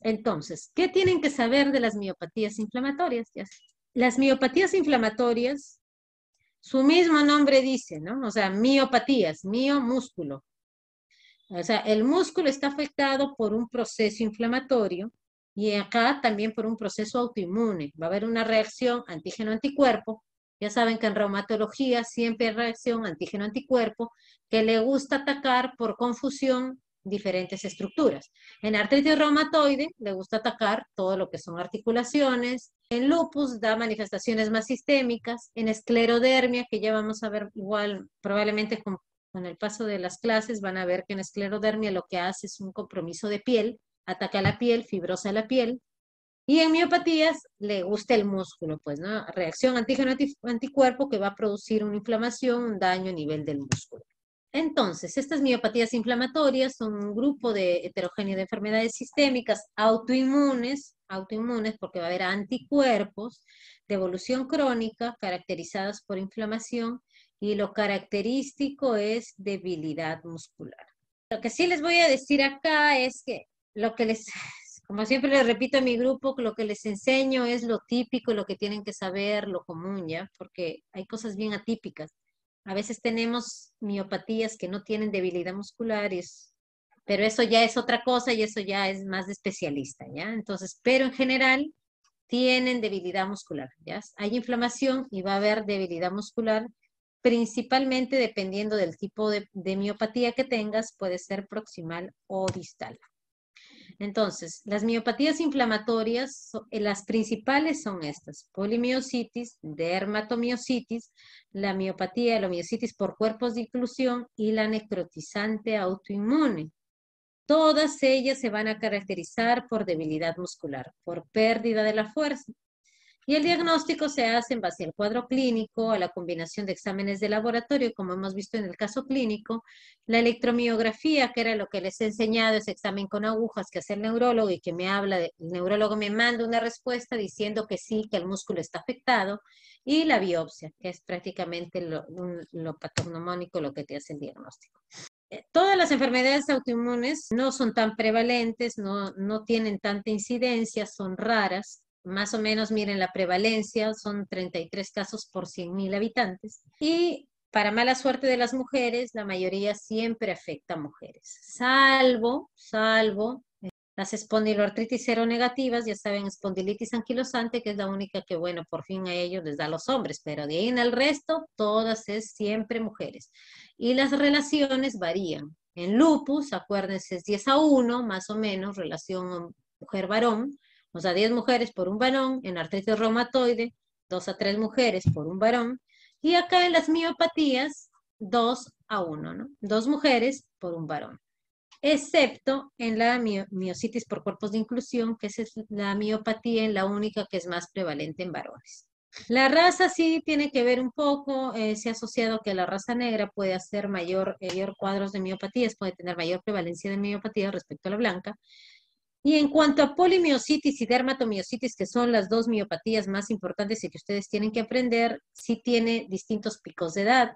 Entonces, ¿qué tienen que saber de las miopatías inflamatorias? Las miopatías inflamatorias, su mismo nombre dice, ¿no? O sea, miopatías, mio músculo. O sea, el músculo está afectado por un proceso inflamatorio y acá también por un proceso autoinmune. Va a haber una reacción antígeno-anticuerpo. Ya saben que en reumatología siempre hay reacción antígeno-anticuerpo que le gusta atacar por confusión diferentes estructuras. En artritis reumatoide le gusta atacar todo lo que son articulaciones. En lupus da manifestaciones más sistémicas. En esclerodermia, que ya vamos a ver igual probablemente con, el paso de las clases, van a ver que en esclerodermia lo que hace es un compromiso de piel, ataca la piel, fibrosa la piel. Y en miopatías le gusta el músculo, pues, ¿no? Reacción antígeno-anticuerpo que va a producir una inflamación, un daño a nivel del músculo. Entonces, estas miopatías inflamatorias son un grupo de heterogéneo de enfermedades sistémicas autoinmunes, autoinmunes porque va a haber anticuerpos de evolución crónica caracterizadas por inflamación y lo característico es debilidad muscular. Lo que sí les voy a decir acá es que lo que les, como siempre les repito a mi grupo, lo que les enseño es lo típico, lo que tienen que saber, lo común, ¿ya? Porque hay cosas bien atípicas. A veces tenemos miopatías que no tienen debilidad muscular, pero eso ya es otra cosa y eso ya es más de especialista, ¿ya? Entonces, pero en general tienen debilidad muscular. Hay inflamación y va a haber debilidad muscular, principalmente dependiendo del tipo de miopatía que tengas, puede ser proximal o distal. Entonces, las miopatías inflamatorias, eh, las principales son estas, polimiositis, dermatomiositis, la miopatía, la miositis por cuerpos de inclusión y la necrotizante autoinmune. Todas ellas se van a caracterizar por debilidad muscular, por pérdida de la fuerza. Y el diagnóstico se hace en base al cuadro clínico, a la combinación de exámenes de laboratorio, como hemos visto en el caso clínico, la electromiografía, que era lo que les he enseñado, ese examen con agujas que hace el neurólogo y que me habla, el neurólogo me manda una respuesta diciendo que sí, que el músculo está afectado, y la biopsia, que es prácticamente lo, lo patognomónico, lo que te hace el diagnóstico. Eh, todas las enfermedades autoinmunes no son tan prevalentes, no, no tienen tanta incidencia, son raras, más o menos, miren la prevalencia, son 33 casos por 100.000 habitantes. Y para mala suerte de las mujeres, la mayoría siempre afecta a mujeres, salvo, salvo eh, las espondiloartritis seronegativas, ya saben, espondilitis anquilosante, que es la única que, bueno, por fin a ellos les da a los hombres, pero de ahí en el resto, todas es siempre mujeres. Y las relaciones varían. En lupus, acuérdense, es 10 a 1, más o menos, relación mujer-varón o sea, 10 mujeres por un varón, en artritis reumatoide, 2 a 3 mujeres por un varón, y acá en las miopatías, 2 a 1, ¿no? Dos mujeres por un varón. Excepto en la miocitis por cuerpos de inclusión, que es la miopatía, en la única que es más prevalente en varones. La raza sí tiene que ver un poco, eh, se ha asociado que la raza negra puede hacer mayor, mayor cuadros de miopatías, puede tener mayor prevalencia de miopatía respecto a la blanca, y en cuanto a polimiositis y dermatomiositis, que son las dos miopatías más importantes y que ustedes tienen que aprender, sí tiene distintos picos de edad.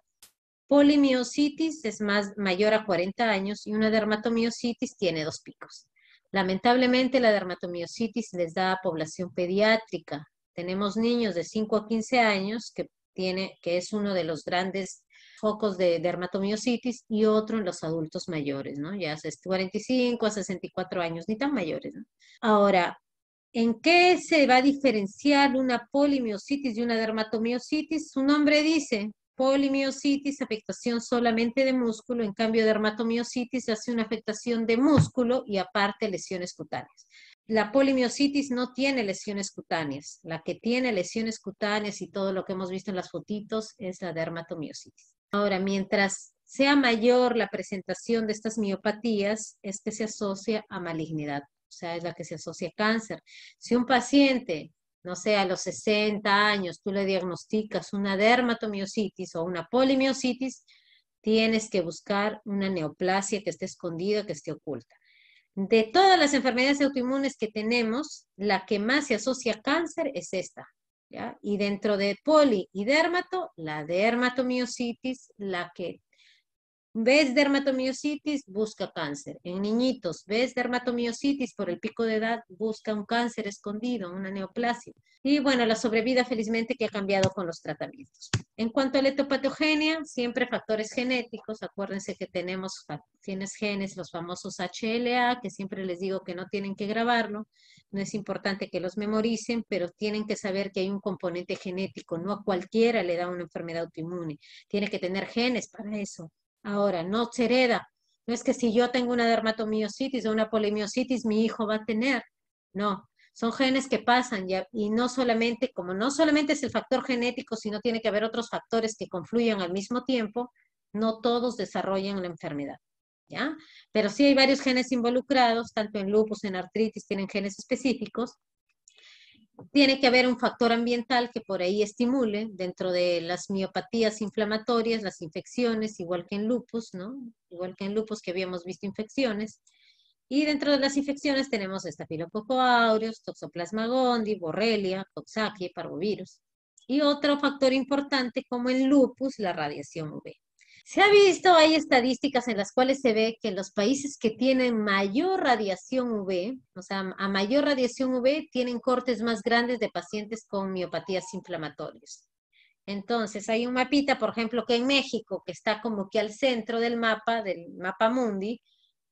Polimiositis es más mayor a 40 años y una dermatomiositis tiene dos picos. Lamentablemente la dermatomiositis les da a población pediátrica. Tenemos niños de 5 a 15 años que tiene que es uno de los grandes focos de dermatomiositis y otro en los adultos mayores, ¿no? Ya es 45 a 64 años, ni tan mayores, ¿no? Ahora, ¿en qué se va a diferenciar una polimiositis y una dermatomiositis? Su nombre dice, polimiositis, afectación solamente de músculo, en cambio dermatomiositis hace una afectación de músculo y aparte lesiones cutáneas. La polimiositis no tiene lesiones cutáneas, la que tiene lesiones cutáneas y todo lo que hemos visto en las fotitos es la dermatomiositis. Ahora, mientras sea mayor la presentación de estas miopatías, es que se asocia a malignidad, o sea, es la que se asocia a cáncer. Si un paciente, no sé, a los 60 años, tú le diagnosticas una dermatomiositis o una polimiositis, tienes que buscar una neoplasia que esté escondida, que esté oculta. De todas las enfermedades autoinmunes que tenemos, la que más se asocia a cáncer es esta, y dentro de poli y dermato, la dermatomiositis, la que ves dermatomiositis, busca cáncer. En niñitos, ves dermatomiositis por el pico de edad, busca un cáncer escondido, una neoplasia. Y bueno, la sobrevida felizmente que ha cambiado con los tratamientos. En cuanto a la etopatogenia, siempre factores genéticos. Acuérdense que tenemos tienes genes, los famosos HLA, que siempre les digo que no tienen que grabarlo. No es importante que los memoricen, pero tienen que saber que hay un componente genético. No a cualquiera le da una enfermedad autoinmune. Tiene que tener genes para eso. Ahora, no se hereda. No es que si yo tengo una dermatomiositis o una polimiositis, mi hijo va a tener. No, son genes que pasan y no solamente, como no solamente es el factor genético, sino tiene que haber otros factores que confluyan al mismo tiempo, no todos desarrollan la enfermedad. ¿Ya? Pero sí hay varios genes involucrados, tanto en lupus, en artritis, tienen genes específicos, tiene que haber un factor ambiental que por ahí estimule dentro de las miopatías inflamatorias, las infecciones, igual que en lupus, ¿no? Igual que en lupus que habíamos visto infecciones. Y dentro de las infecciones tenemos estafilococo aureus, toxoplasma gondii, borrelia, coxsackie, parvovirus. Y otro factor importante como en lupus, la radiación UV. Se ha visto, hay estadísticas en las cuales se ve que los países que tienen mayor radiación UV, o sea, a mayor radiación UV, tienen cortes más grandes de pacientes con miopatías inflamatorias. Entonces, hay un mapita, por ejemplo, que en México, que está como que al centro del mapa, del mapa mundi,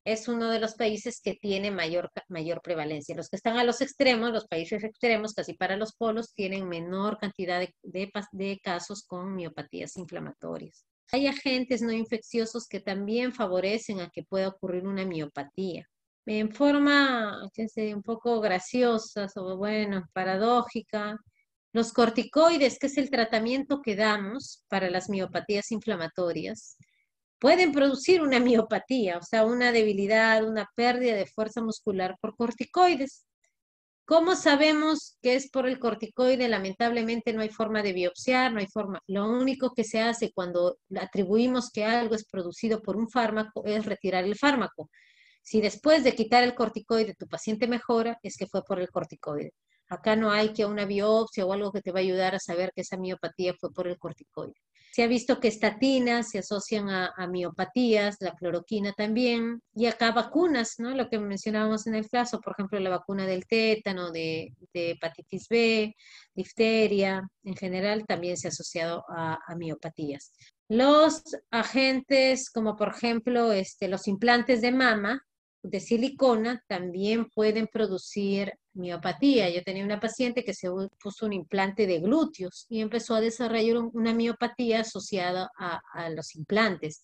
es uno de los países que tiene mayor, mayor prevalencia. Los que están a los extremos, los países extremos, casi para los polos, tienen menor cantidad de, de casos con miopatías inflamatorias. Hay agentes no infecciosos que también favorecen a que pueda ocurrir una miopatía. En forma, sé, un poco graciosa o bueno, paradójica, los corticoides, que es el tratamiento que damos para las miopatías inflamatorias, pueden producir una miopatía, o sea, una debilidad, una pérdida de fuerza muscular por corticoides. ¿Cómo sabemos que es por el corticoide? Lamentablemente no hay forma de biopsiar, no hay forma. Lo único que se hace cuando atribuimos que algo es producido por un fármaco es retirar el fármaco. Si después de quitar el corticoide tu paciente mejora, es que fue por el corticoide. Acá no hay que una biopsia o algo que te va a ayudar a saber que esa miopatía fue por el corticoide. Se ha visto que estatinas se asocian a, miopatías, la cloroquina también, y acá vacunas, ¿no? Lo que mencionábamos en el caso, por ejemplo, la vacuna del tétano, de, hepatitis B, difteria, en general también se ha asociado a, miopatías. Los agentes, como por ejemplo este, los implantes de mama, de silicona también pueden producir miopatía. Yo tenía una paciente que se puso un implante de glúteos y empezó a desarrollar una miopatía asociada a, los implantes.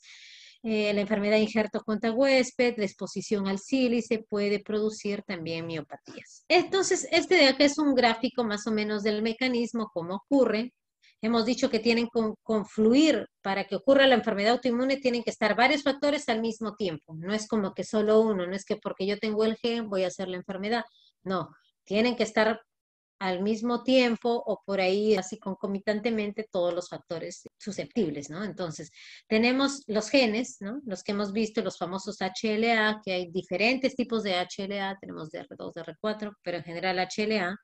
Eh, la enfermedad de injerto contra huésped, la exposición al sílice puede producir también miopatías. Entonces, este de acá es un gráfico más o menos del mecanismo, cómo ocurre. Hemos dicho que tienen que confluir para que ocurra la enfermedad autoinmune, tienen que estar varios factores al mismo tiempo. No es como que solo uno, no es que porque yo tengo el gen voy a hacer la enfermedad. No, tienen que estar al mismo tiempo o por ahí así concomitantemente todos los factores susceptibles, ¿no? Entonces, tenemos los genes, ¿no? Los que hemos visto, los famosos HLA, que hay diferentes tipos de HLA, tenemos DR2, DR4, pero en general HLA.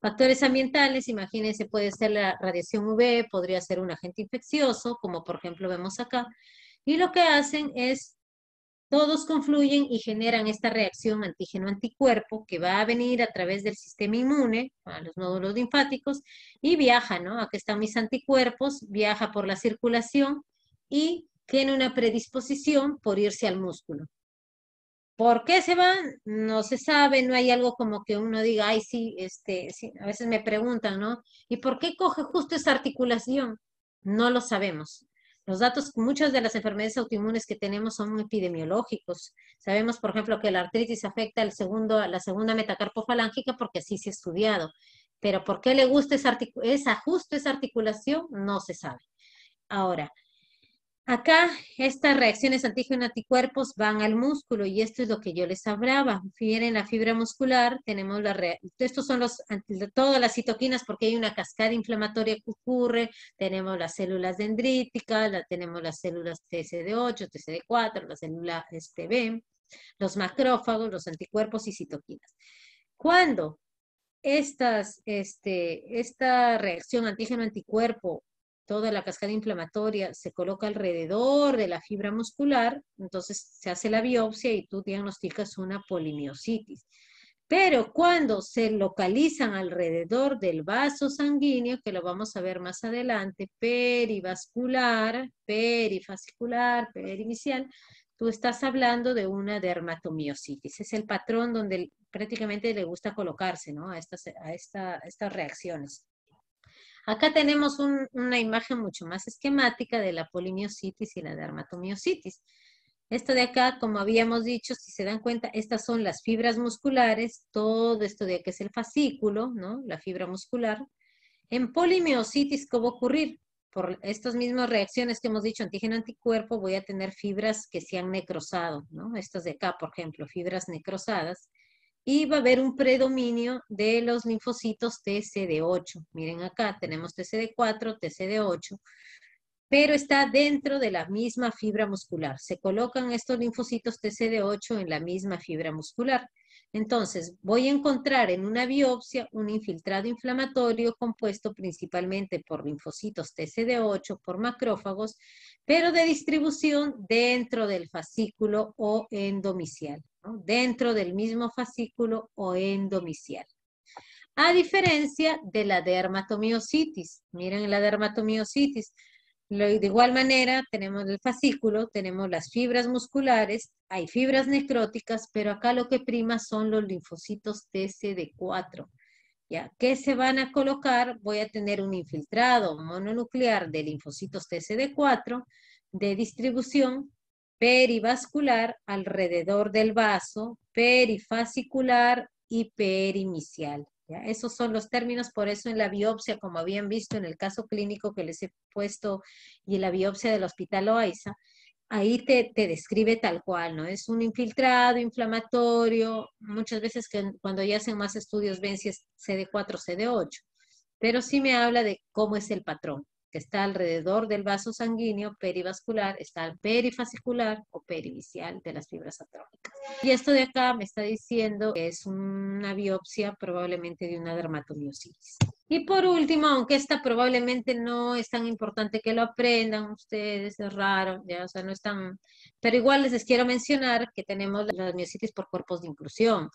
Factores ambientales, imagínense, puede ser la radiación UV, podría ser un agente infeccioso, como por ejemplo vemos acá. Y lo que hacen es, todos confluyen y generan esta reacción antígeno-anticuerpo que va a venir a través del sistema inmune, a los nódulos linfáticos, y viaja, ¿no? Aquí están mis anticuerpos, viaja por la circulación y tiene una predisposición por irse al músculo. ¿Por qué se van? No se sabe, no hay algo como que uno diga, ay, sí, este, a veces me preguntan, ¿no? ¿Y por qué coge justo esa articulación? No lo sabemos. Los datos, muchas de las enfermedades autoinmunes que tenemos son epidemiológicos. Sabemos, por ejemplo, que la artritis afecta el segundo, la segunda metacarpofalángica porque así se ha estudiado. Pero ¿por qué le gusta justo esa articulación? No se sabe. Ahora, Acá estas reacciones antígeno-anticuerpos van al músculo y esto es lo que yo les hablaba. Miren la fibra muscular, tenemos la estos son los todas las citoquinas porque hay una cascada inflamatoria que ocurre, tenemos las células dendríticas, la, tenemos las células TSD8, TSD4, la célula este, B, los macrófagos, los anticuerpos y citoquinas. Cuando estas, este, esta reacción antígeno-anticuerpo toda la cascada inflamatoria se coloca alrededor de la fibra muscular, entonces se hace la biopsia y tú diagnosticas una polimiositis. Pero cuando se localizan alrededor del vaso sanguíneo, que lo vamos a ver más adelante, perivascular, perifascicular, perinicial, tú estás hablando de una dermatomiositis. Es el patrón donde prácticamente le gusta colocarse ¿no? a, estas, a estas reacciones. Acá tenemos una imagen mucho más esquemática de la polimiositis y la dermatomiositis. Esto de acá, como habíamos dicho, si se dan cuenta, estas son las fibras musculares, todo esto de aquí es el fascículo, ¿no? La fibra muscular. En polimiositis, ¿qué va a ocurrir? Por estas mismas reacciones que hemos dicho, antígeno-anticuerpo, voy a tener fibras que se han necrosado, ¿no? Estas de acá, por ejemplo, fibras necrosadas y va a haber un predominio de los linfocitos TCD8. Miren acá, tenemos TCD4, TCD8, pero está dentro de la misma fibra muscular. Se colocan estos linfocitos TCD8 en la misma fibra muscular. Entonces, voy a encontrar en una biopsia un infiltrado inflamatorio compuesto principalmente por linfocitos TCD8, por macrófagos, pero de distribución dentro del fascículo o endomicial dentro del mismo fascículo o endomicial. A diferencia de la dermatomiositis. Miren la dermatomiositis. De igual manera, tenemos el fascículo, tenemos las fibras musculares, hay fibras necróticas, pero acá lo que prima son los linfocitos TCD4. ¿Ya? ¿Qué se van a colocar? Voy a tener un infiltrado mononuclear de linfocitos TCD4 de distribución perivascular alrededor del vaso, perifascicular y perimicial. ¿ya? Esos son los términos, por eso en la biopsia, como habían visto en el caso clínico que les he puesto y en la biopsia del hospital Oaiza, ahí te, te, describe tal cual, ¿no? Es un infiltrado inflamatorio, muchas veces que cuando ya hacen más estudios ven si es CD4 o CD8, pero sí me habla de cómo es el patrón que está alrededor del vaso sanguíneo perivascular, está perifascicular o perivicial de las fibras atróficas. Y esto de acá me está diciendo que es una biopsia probablemente de una dermatomiositis. Y por último, aunque esta probablemente no es tan importante que lo aprendan ustedes, es raro, ya, o sea, no es tan... Pero igual les quiero mencionar que tenemos la miositis por cuerpos de inclusión.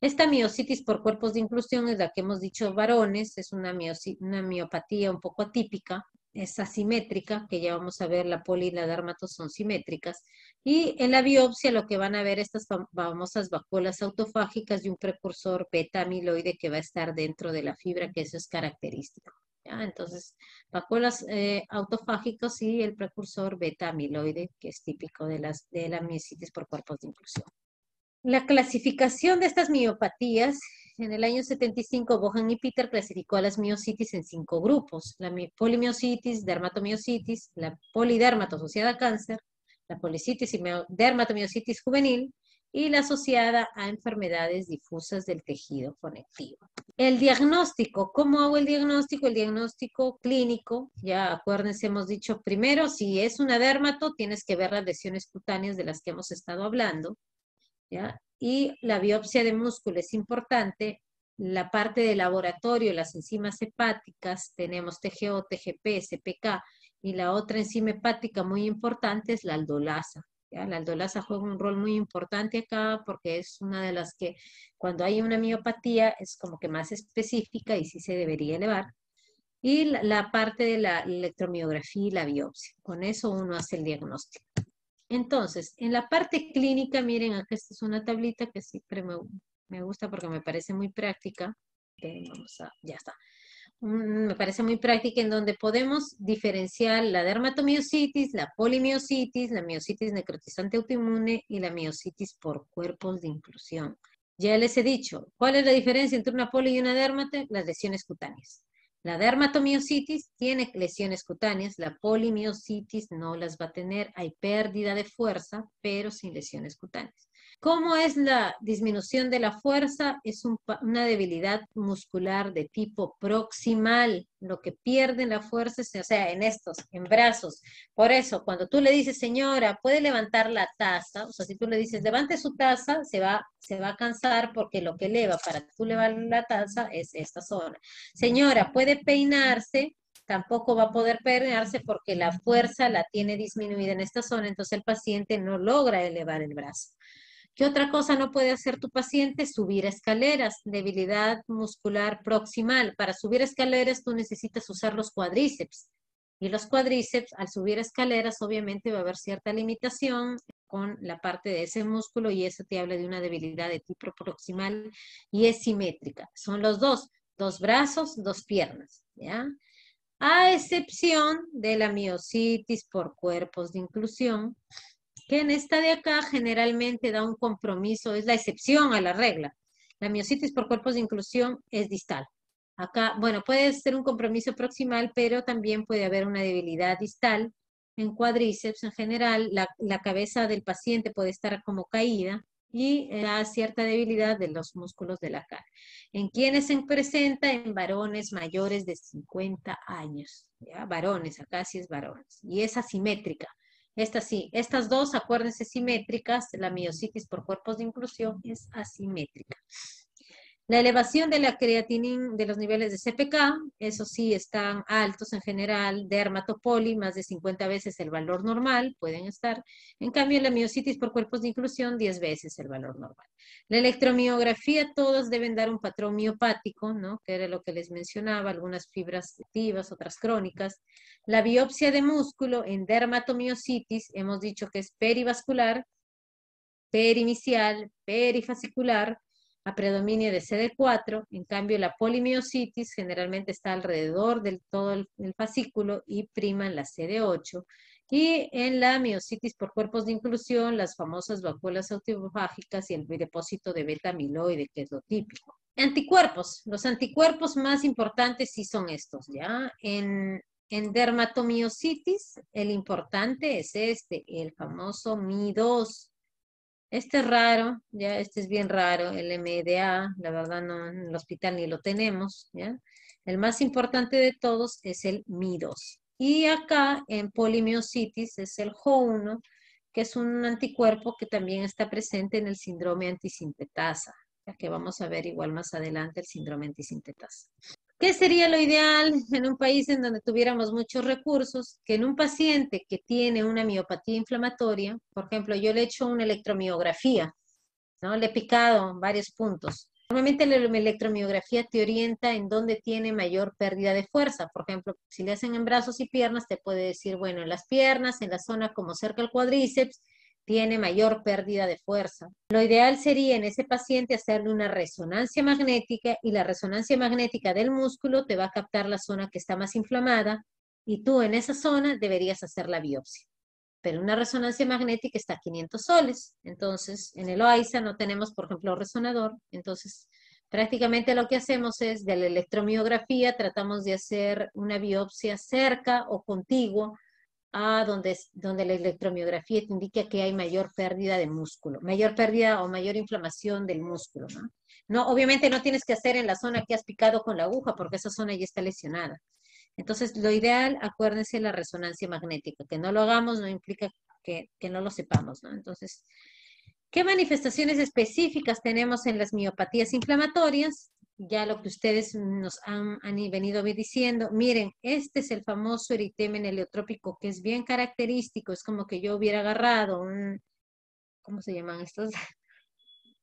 Esta miositis por cuerpos de inclusión es la que hemos dicho varones, es una, una miopatía un poco atípica, es asimétrica, que ya vamos a ver, la poli y la dermatos son simétricas. Y en la biopsia lo que van a ver estas famosas vacuolas autofágicas y un precursor beta-amiloide que va a estar dentro de la fibra, que eso es característico. Entonces, vacuolas eh, autofágicas y el precursor beta-amiloide, que es típico de, las, de la miositis por cuerpos de inclusión. La clasificación de estas miopatías en el año 75, Bohan y Peter clasificó a las miositis en cinco grupos. La polimiositis, dermatomiositis, la polidermato asociada a cáncer, la policitis y dermatomiositis juvenil y la asociada a enfermedades difusas del tejido conectivo. El diagnóstico, ¿cómo hago el diagnóstico? El diagnóstico clínico, ya acuérdense, hemos dicho primero, si es una dermato, tienes que ver las lesiones cutáneas de las que hemos estado hablando. Y la biopsia de músculo es importante. La parte de laboratorio, las enzimas hepáticas, tenemos TGO, TGP, SPK, y la otra enzima hepática muy importante es la aldolasa. La aldolasa juega un rol muy importante acá porque es una de las que cuando hay una miopatía es como que más específica y sí se debería elevar. Y la parte de la electromiografía y la biopsia. Con eso uno hace el diagnóstico. Entonces, en la parte clínica, miren, acá esta es una tablita que siempre me, gusta porque me parece muy práctica. vamos a, ya está. Mm, me parece muy práctica en donde podemos diferenciar la dermatomiositis, la polimiositis, la miositis necrotizante autoinmune y la miositis por cuerpos de inclusión. Ya les he dicho, ¿cuál es la diferencia entre una poli y una dermate? Las lesiones cutáneas. La dermatomiositis tiene lesiones cutáneas, la polimiositis no las va a tener, hay pérdida de fuerza, pero sin lesiones cutáneas. ¿Cómo es la disminución de la fuerza? Es una debilidad muscular de tipo proximal. Lo que pierden la fuerza es, o sea, en estos, en brazos. Por eso, cuando tú le dices, señora, puede levantar la taza, o sea, si tú le dices, levante su taza, se va, se va a cansar porque lo que eleva para tú levantar la taza es esta zona. Señora, puede peinarse, tampoco va a poder permearse porque la fuerza la tiene disminuida en esta zona, entonces el paciente no logra elevar el brazo. ¿Qué otra cosa no puede hacer tu paciente? Subir escaleras, debilidad muscular proximal. Para subir escaleras tú necesitas usar los cuádriceps. Y los cuádriceps, al subir escaleras, obviamente va a haber cierta limitación con la parte de ese músculo y eso te habla de una debilidad de tipo proximal y es simétrica. Son los dos, dos brazos, dos piernas, ¿ya? A excepción de la miocitis por cuerpos de inclusión, que en esta de acá generalmente da un compromiso, es la excepción a la regla. La miocitis por cuerpos de inclusión es distal. Acá, bueno, puede ser un compromiso proximal, pero también puede haber una debilidad distal en cuádriceps en general. La, la cabeza del paciente puede estar como caída y da cierta debilidad de los músculos de la cara. ¿En quiénes se presenta? En varones mayores de 50 años. ¿ya? Varones, acá sí es varones. Y es asimétrica. Esta sí, estas dos, acuérdense, simétricas, la miocitis por cuerpos de inclusión es asimétrica. La elevación de la creatinina, de los niveles de CPK, eso sí, están altos en general, dermatopoli, más de 50 veces el valor normal, pueden estar. En cambio, la miocitis por cuerpos de inclusión, 10 veces el valor normal. La electromiografía, todos deben dar un patrón miopático, ¿no? Que era lo que les mencionaba, algunas fibras activas, otras crónicas. La biopsia de músculo en dermatomiositis, hemos dicho que es perivascular, perinicial, perifascicular, a predominio de CD4, en cambio la polimiositis generalmente está alrededor del todo el, fascículo y prima en la CD8, y en la miocitis por cuerpos de inclusión, las famosas vacuolas autofágicas y el depósito de beta amiloide, que es lo típico. Anticuerpos. Los anticuerpos más importantes sí son estos, ¿ya? En, en dermatomiositis, el importante es este, el famoso Mi2, este es raro, ya, este es bien raro, el MDA, la verdad no, en el hospital ni lo tenemos, ¿ya? El más importante de todos es el Mi2. Y acá en polimiositis es el Jo1, que es un anticuerpo que también está presente en el síndrome antisintetasa, ya que vamos a ver igual más adelante el síndrome antisintetasa. ¿Qué sería lo ideal en un país en donde tuviéramos muchos recursos? Que en un paciente que tiene una miopatía inflamatoria, por ejemplo, yo le he hecho una electromiografía, ¿no? Le he picado varios puntos. Normalmente la electromiografía te orienta en dónde tiene mayor pérdida de fuerza. Por ejemplo, si le hacen en brazos y piernas, te puede decir, bueno, en las piernas, en la zona como cerca del cuádriceps, tiene mayor pérdida de fuerza. Lo ideal sería en ese paciente hacerle una resonancia magnética y la resonancia magnética del músculo te va a captar la zona que está más inflamada y tú en esa zona deberías hacer la biopsia. Pero una resonancia magnética está a 500 soles. Entonces, en el OAISA no tenemos, por ejemplo, resonador. Entonces, prácticamente lo que hacemos es de la electromiografía, tratamos de hacer una biopsia cerca o contiguo a donde, donde la electromiografía te indica que hay mayor pérdida de músculo, mayor pérdida o mayor inflamación del músculo, ¿no? No, obviamente no tienes que hacer en la zona que has picado con la aguja, porque esa zona ya está lesionada. Entonces, lo ideal, acuérdense la resonancia magnética. Que no lo hagamos no implica que, que no lo sepamos, ¿no? Entonces, ¿qué manifestaciones específicas tenemos en las miopatías inflamatorias? Ya lo que ustedes nos han, venido diciendo, miren, este es el famoso eritema heliotrópico que es bien característico, es como que yo hubiera agarrado un, ¿cómo se llaman estos?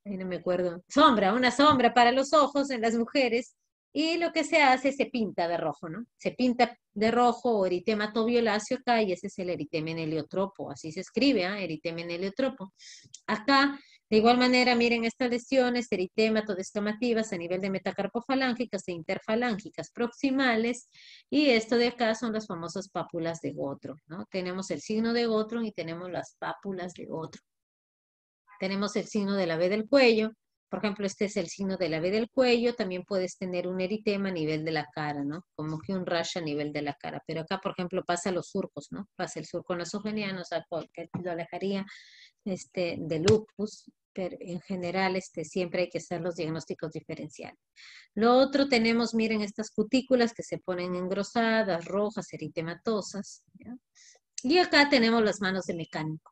Ahí no me acuerdo, sombra, una sombra para los ojos en las mujeres, y lo que se hace se pinta de rojo, ¿no? Se pinta de rojo o eritema violáceo acá, y ese es el eritema heliotropo, así se escribe, ¿eh? eritema heliotropo. Acá de igual manera, miren estas lesiones, eritematodes a nivel de metacarpofalángicas e interfalángicas proximales, y esto de acá son las famosas pápulas de Gotro, ¿no? Tenemos el signo de Gotro y tenemos las pápulas de Gotro. Tenemos el signo de la B del cuello, por ejemplo, este es el signo de la B del cuello, también puedes tener un eritema a nivel de la cara, ¿no? Como que un rash a nivel de la cara, pero acá, por ejemplo, pasa los surcos, ¿no? Pasa el surco nasogeniano, o sea, lo alejaría este, de lupus, pero en general este, siempre hay que hacer los diagnósticos diferenciales. Lo otro tenemos, miren, estas cutículas que se ponen engrosadas, rojas, eritematosas. Y acá tenemos las manos de mecánico.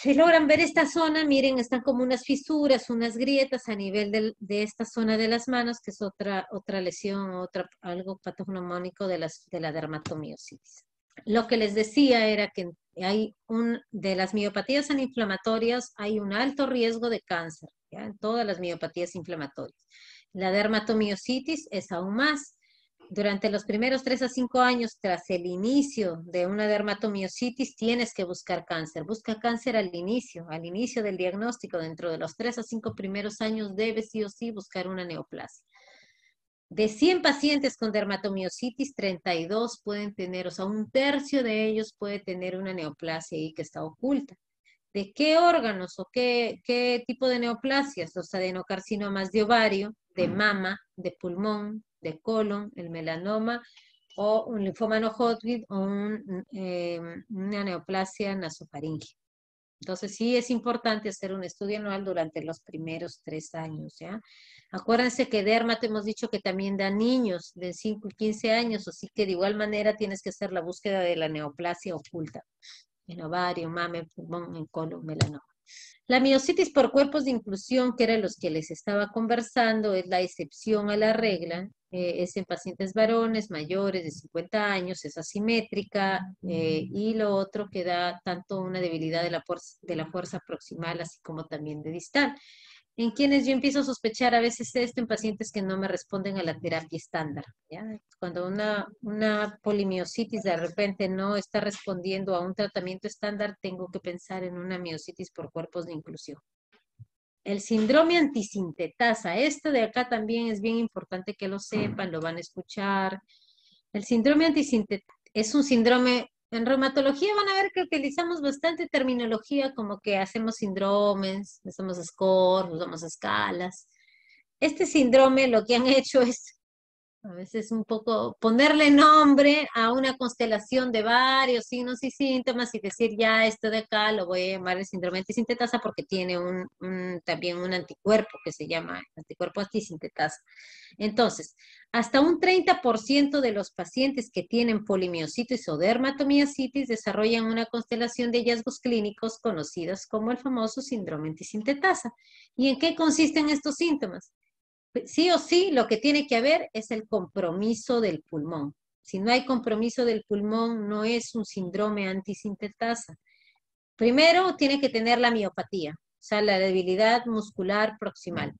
Si logran ver esta zona, miren, están como unas fisuras, unas grietas a nivel de esta zona de las manos, que es otra, otra lesión, otra, algo patognomónico de, las, de la dermatomiositis. Lo que les decía era que hay un, de las miopatías inflamatorias hay un alto riesgo de cáncer, en todas las miopatías inflamatorias. La dermatomiositis es aún más durante los primeros 3 a 5 años tras el inicio de una dermatomiositis tienes que buscar cáncer. Busca cáncer al inicio, al inicio del diagnóstico. Dentro de los 3 a 5 primeros años debes sí o sí buscar una neoplasia. De 100 pacientes con dermatomiositis, 32 pueden tener, o sea, un tercio de ellos puede tener una neoplasia ahí que está oculta. ¿De qué órganos o qué, qué tipo de neoplasias? Los adenocarcinomas de ovario, de mama, de pulmón, de colon, el melanoma, o un linfoma no Hodgkin o eh, una neoplasia nasofaringe. Entonces sí es importante hacer un estudio anual durante los primeros tres años, ¿ya? Acuérdense que derma hemos dicho que también da niños de 5 y 15 años, así que de igual manera tienes que hacer la búsqueda de la neoplasia oculta en ovario, mame, pulmón, en colon, melanoma. La miocitis por cuerpos de inclusión, que eran los que les estaba conversando, es la excepción a la regla, eh, es en pacientes varones mayores de 50 años, es asimétrica, eh, y lo otro que da tanto una debilidad de la, fuerza, de la fuerza proximal, así como también de distal en quienes yo empiezo a sospechar a veces esto en pacientes que no me responden a la terapia estándar. Cuando una, una polimiositis de repente no está respondiendo a un tratamiento estándar, tengo que pensar en una miositis por cuerpos de inclusión. El síndrome antisintetasa, esto de acá también es bien importante que lo sepan, lo van a escuchar. El síndrome antisintetasa es un síndrome en reumatología van a ver que utilizamos bastante terminología como que hacemos síndromes, hacemos scores, usamos escalas. Este síndrome lo que han hecho es a veces un poco ponerle nombre a una constelación de varios signos y síntomas y decir ya esto de acá lo voy a llamar el síndrome antisintetasa porque tiene un, también un anticuerpo que se llama anticuerpo antisintetasa. Entonces, hasta un 30% de los pacientes que tienen polimiositis o dermatomiositis desarrollan una constelación de hallazgos clínicos conocidos como el famoso síndrome antisintetasa. ¿Y en qué consisten estos síntomas? Sí o sí lo que tiene que haber es el compromiso del pulmón. Si no hay compromiso del pulmón, no es un síndrome antisintetasa. Primero tiene que tener la miopatía, o sea, la debilidad muscular proximal.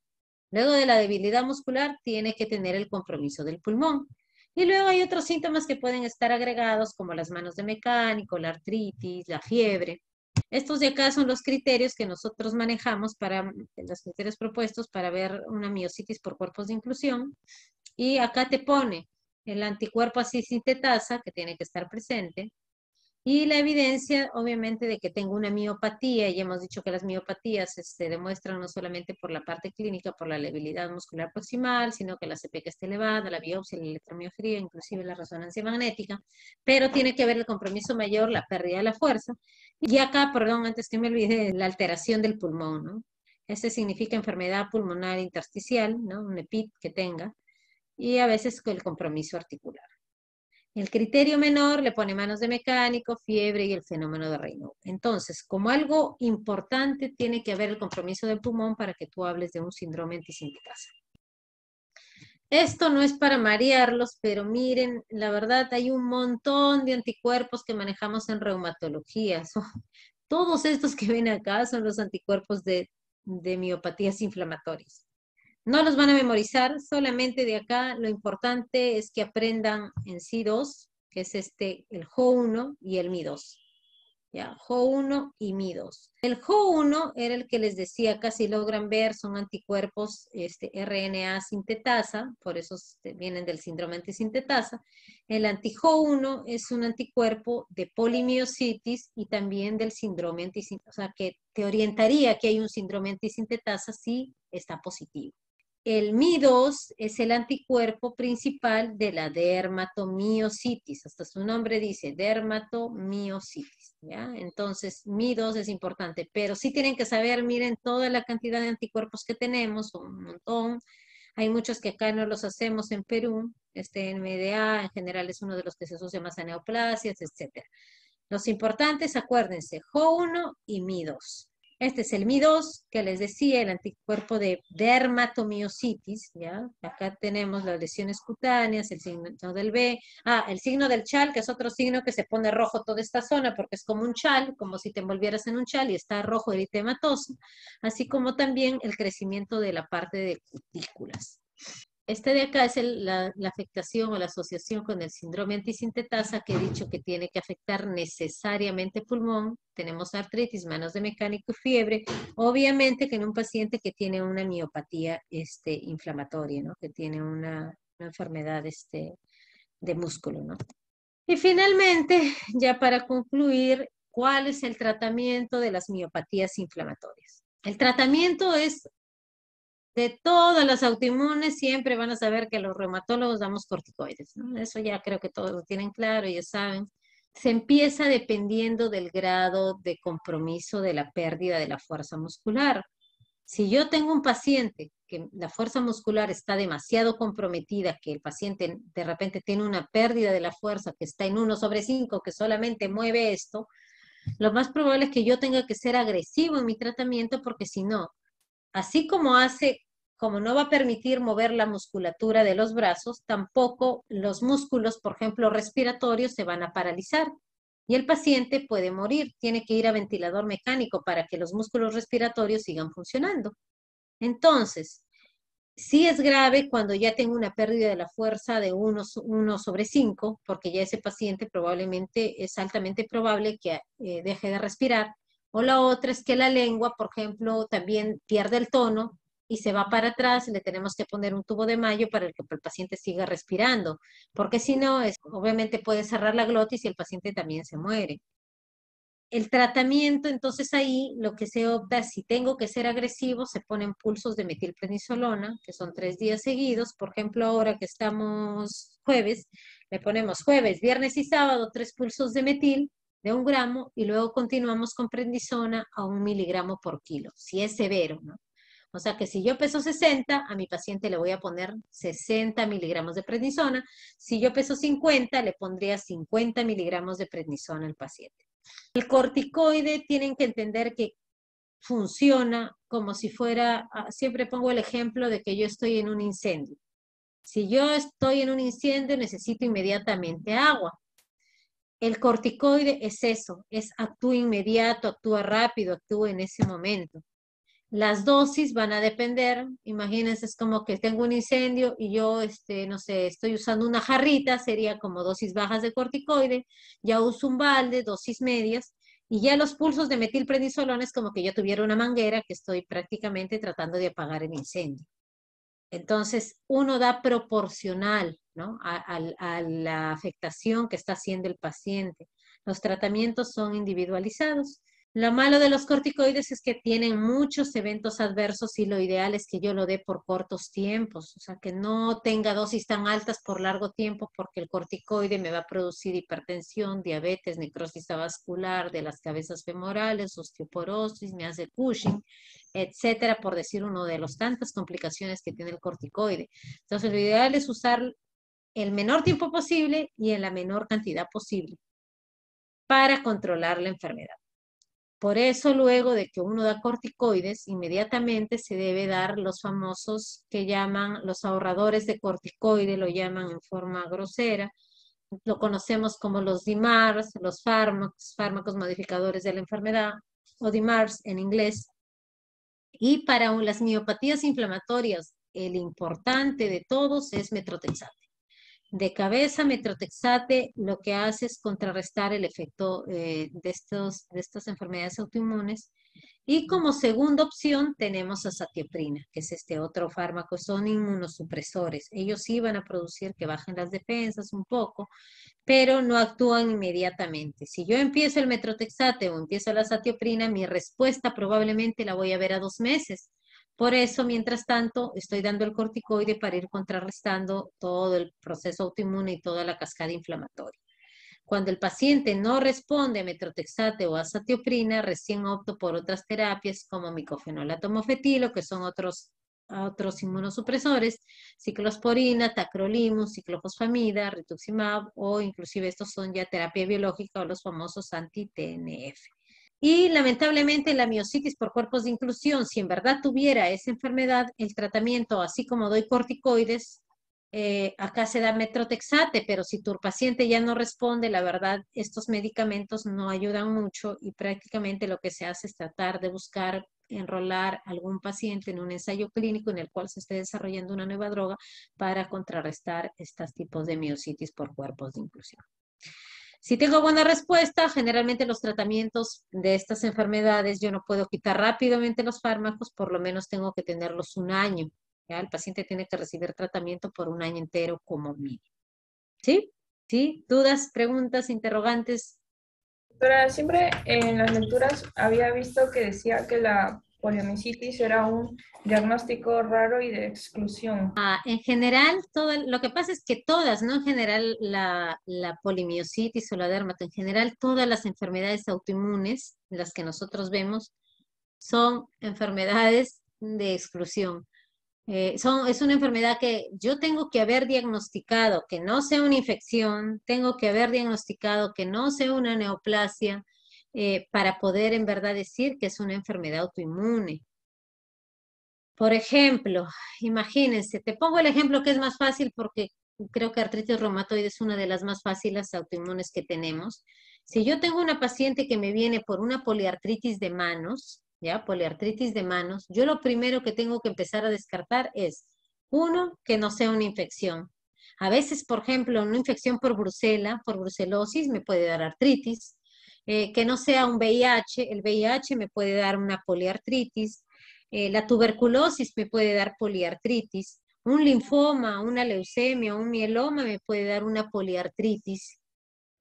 Luego de la debilidad muscular, tiene que tener el compromiso del pulmón. Y luego hay otros síntomas que pueden estar agregados, como las manos de mecánico, la artritis, la fiebre. Estos de acá son los criterios que nosotros manejamos para, los criterios propuestos para ver una miocitis por cuerpos de inclusión. Y acá te pone el anticuerpo así sintetasa, que tiene que estar presente, y la evidencia, obviamente, de que tengo una miopatía, y hemos dicho que las miopatías se este, demuestran no solamente por la parte clínica, por la debilidad muscular proximal, sino que la CPK está elevada, la biopsia, la electromiometría, inclusive la resonancia magnética, pero tiene que haber el compromiso mayor, la pérdida de la fuerza. Y acá, perdón, antes que me olvide, la alteración del pulmón, ¿no? Este significa enfermedad pulmonar intersticial, ¿no? Un EPIT que tenga, y a veces el compromiso articular. El criterio menor le pone manos de mecánico, fiebre y el fenómeno de Raynaud. Entonces, como algo importante, tiene que haber el compromiso del pulmón para que tú hables de un síndrome antisintetasa. Esto no es para marearlos, pero miren, la verdad hay un montón de anticuerpos que manejamos en reumatología. todos estos que ven acá son los anticuerpos de, de miopatías inflamatorias. No los van a memorizar, solamente de acá lo importante es que aprendan en sí 2 que es este, el JO1 y el MI2. ¿Ya? JO1 y MI2. El JO1 era el que les decía, casi logran ver, son anticuerpos este, RNA sintetasa, por eso este, vienen del síndrome antisintetasa. El anti-JO1 es un anticuerpo de polimiositis y también del síndrome antisintetasa, o sea, que te orientaría que hay un síndrome antisintetasa si está positivo. El MI2 es el anticuerpo principal de la dermatomiositis. Hasta su nombre dice dermatomiositis. ¿ya? Entonces, MI2 es importante, pero sí tienen que saber, miren, toda la cantidad de anticuerpos que tenemos, un montón. Hay muchos que acá no los hacemos en Perú. Este MDA en general es uno de los que se asocia más a neoplasias, etc. Los importantes, acuérdense, Jo1 y Mi2. Este es el Mi2 que les decía, el anticuerpo de dermatomiositis, ¿ya? Acá tenemos las lesiones cutáneas, el signo del B, ah, el signo del chal, que es otro signo que se pone rojo toda esta zona porque es como un chal, como si te envolvieras en un chal y está rojo eritematoso, así como también el crecimiento de la parte de cutículas. Este de acá es la, afectación o la asociación con el síndrome antisintetasa que he dicho que tiene que afectar necesariamente pulmón. Tenemos artritis, manos de mecánico y fiebre. Obviamente que en un paciente que tiene una miopatía este, inflamatoria, ¿no? que tiene una, enfermedad este, de músculo. ¿no? Y finalmente, ya para concluir, ¿cuál es el tratamiento de las miopatías inflamatorias? El tratamiento es de todas las autoinmunes siempre van a saber que los reumatólogos damos corticoides. Eso ya creo que todos lo tienen claro, ya saben. Se empieza dependiendo del grado de compromiso de la pérdida de la fuerza muscular. Si yo tengo un paciente que la fuerza muscular está demasiado comprometida, que el paciente de repente tiene una pérdida de la fuerza que está en 1 sobre 5, que solamente mueve esto, lo más probable es que yo tenga que ser agresivo en mi tratamiento porque si no, así como hace como no va a permitir mover la musculatura de los brazos, tampoco los músculos, por ejemplo, respiratorios, se van a paralizar. Y el paciente puede morir, tiene que ir a ventilador mecánico para que los músculos respiratorios sigan funcionando. Entonces, sí es grave cuando ya tengo una pérdida de la fuerza de 1 sobre 5, porque ya ese paciente probablemente es altamente probable que eh, deje de respirar. O la otra es que la lengua, por ejemplo, también pierde el tono y se va para atrás, le tenemos que poner un tubo de mayo para que el paciente siga respirando, porque si no, es, obviamente puede cerrar la glotis y el paciente también se muere. El tratamiento, entonces ahí lo que se opta, si tengo que ser agresivo, se ponen pulsos de metilprednisolona, que son tres días seguidos. Por ejemplo, ahora que estamos jueves, le ponemos jueves, viernes y sábado tres pulsos de metil de un gramo y luego continuamos con prednisona a un miligramo por kilo, si es severo, ¿no? O sea que si yo peso 60, a mi paciente le voy a poner 60 miligramos de prednisona. Si yo peso 50, le pondría 50 miligramos de prednisona al paciente. El corticoide tienen que entender que funciona como si fuera, ah, siempre pongo el ejemplo de que yo estoy en un incendio. Si yo estoy en un incendio, necesito inmediatamente agua. El corticoide es eso, es actúa inmediato, actúa rápido, actúa en ese momento. Las dosis van a depender, imagínense, es como que tengo un incendio y yo, este, no sé, estoy usando una jarrita, sería como dosis bajas de corticoide, ya uso un balde, dosis medias, y ya los pulsos de metilprednisolona es como que yo tuviera una manguera que estoy prácticamente tratando de apagar el incendio. Entonces, uno da proporcional ¿no? a la afectación que está haciendo el paciente. Los tratamientos son individualizados. Lo malo de los corticoides es que tienen muchos eventos adversos y lo ideal es que yo lo dé por cortos tiempos, o sea, que no tenga dosis tan altas por largo tiempo porque el corticoide me va a producir hipertensión, diabetes, necrosis vascular de las cabezas femorales, osteoporosis, me hace Cushing, etcétera, por decir uno de las tantas complicaciones que tiene el corticoide. Entonces, lo ideal es usar el menor tiempo posible y en la menor cantidad posible para controlar la enfermedad. Por eso luego de que uno da corticoides, inmediatamente se debe dar los famosos que llaman los ahorradores de corticoide, lo llaman en forma grosera, lo conocemos como los DIMARS, los fármacos, fármacos modificadores de la enfermedad, o DIMARS en inglés. Y para las miopatías inflamatorias, el importante de todos es metrotexate de cabeza, metrotexate lo que hace es contrarrestar el efecto eh, de, estos, de estas enfermedades autoinmunes. Y como segunda opción tenemos a satioprina, que es este otro fármaco, son inmunosupresores. Ellos sí van a producir que bajen las defensas un poco, pero no actúan inmediatamente. Si yo empiezo el metrotexate o empiezo la satioprina, mi respuesta probablemente la voy a ver a dos meses por eso, mientras tanto, estoy dando el corticoide para ir contrarrestando todo el proceso autoinmune y toda la cascada inflamatoria. Cuando el paciente no responde a metrotexate o a satioprina, recién opto por otras terapias como micofenolato mofetilo, que son otros otros inmunosupresores, ciclosporina, tacrolimus, ciclofosfamida, rituximab o inclusive estos son ya terapia biológica o los famosos anti-TNF. Y lamentablemente la miocitis por cuerpos de inclusión, si en verdad tuviera esa enfermedad, el tratamiento, así como doy corticoides, eh, acá se da metrotexate, pero si tu paciente ya no responde, la verdad, estos medicamentos no ayudan mucho y prácticamente lo que se hace es tratar de buscar enrolar algún paciente en un ensayo clínico en el cual se esté desarrollando una nueva droga para contrarrestar estos tipos de miocitis por cuerpos de inclusión. Si tengo buena respuesta, generalmente los tratamientos de estas enfermedades yo no puedo quitar rápidamente los fármacos, por lo menos tengo que tenerlos un año. El paciente tiene que recibir tratamiento por un año entero como mínimo. ¿Sí? ¿Sí? ¿Dudas, preguntas, interrogantes? Pero siempre en las lecturas había visto que decía que la poliomielitis era un diagnóstico raro y de exclusión. Ah, en general, todo, lo que pasa es que todas, no en general la, la o la dermato, en general todas las enfermedades autoinmunes, las que nosotros vemos, son enfermedades de exclusión. Eh, son, es una enfermedad que yo tengo que haber diagnosticado que no sea una infección, tengo que haber diagnosticado que no sea una neoplasia, eh, para poder en verdad decir que es una enfermedad autoinmune. Por ejemplo, imagínense, te pongo el ejemplo que es más fácil porque creo que artritis reumatoide es una de las más fáciles autoinmunes que tenemos. Si yo tengo una paciente que me viene por una poliartritis de manos, ¿ya? Poliartritis de manos, yo lo primero que tengo que empezar a descartar es, uno, que no sea una infección. A veces, por ejemplo, una infección por brucela, por brucelosis, me puede dar artritis. Eh, que no sea un VIH, el VIH me puede dar una poliartritis, eh, la tuberculosis me puede dar poliartritis, un linfoma, una leucemia, un mieloma me puede dar una poliartritis.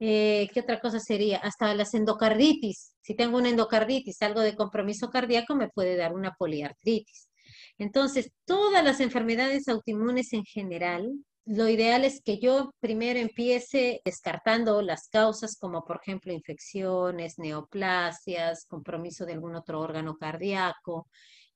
Eh, ¿Qué otra cosa sería? Hasta las endocarditis. Si tengo una endocarditis, algo de compromiso cardíaco, me puede dar una poliartritis. Entonces, todas las enfermedades autoinmunes en general, lo ideal es que yo primero empiece descartando las causas como por ejemplo infecciones, neoplasias, compromiso de algún otro órgano cardíaco.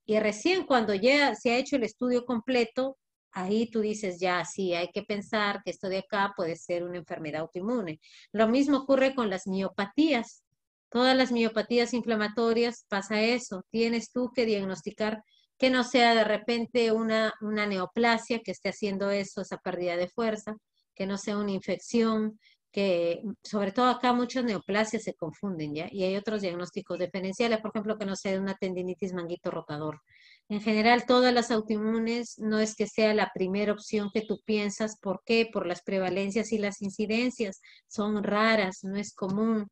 Y recién cuando ya se ha hecho el estudio completo, ahí tú dices, ya, sí, hay que pensar que esto de acá puede ser una enfermedad autoinmune. Lo mismo ocurre con las miopatías. Todas las miopatías inflamatorias pasa eso. Tienes tú que diagnosticar que no sea de repente una, una neoplasia que esté haciendo eso, esa pérdida de fuerza, que no sea una infección, que sobre todo acá muchas neoplasias se confunden, ¿ya? Y hay otros diagnósticos diferenciales, por ejemplo, que no sea una tendinitis manguito rotador. En general, todas las autoinmunes no es que sea la primera opción que tú piensas. ¿Por qué? Por las prevalencias y las incidencias. Son raras, no es común.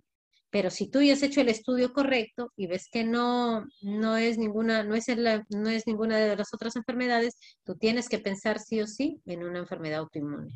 Pero si tú has hecho el estudio correcto y ves que no, no, es, ninguna, no, es no es ninguna de las otras enfermedades, tú tienes que pensar sí o sí en una enfermedad autoinmune.